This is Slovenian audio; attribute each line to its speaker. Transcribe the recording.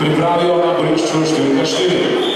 Speaker 1: pripravijo na borišču številka 4.